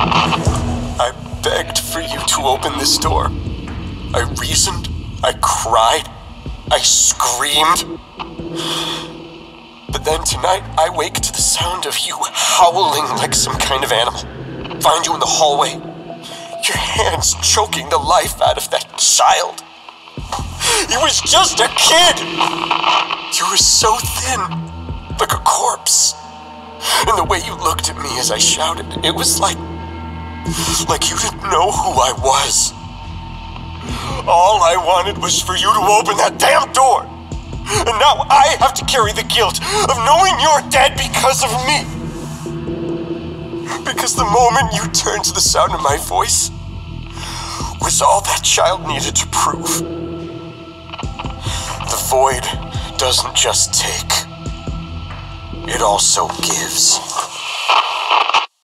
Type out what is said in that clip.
I begged for you to open this door. I reasoned, I cried, I screamed. But then tonight, I wake to the sound of you howling like some kind of animal. Find you in the hallway, your hands choking the life out of that child. He was just a kid! You were so thin, like a corpse. And the way you looked at me as I shouted, it was like. Like you didn't know who I was. All I wanted was for you to open that damn door. And now I have to carry the guilt of knowing you're dead because of me. Because the moment you turned to the sound of my voice was all that child needed to prove. The void doesn't just take, it also gives.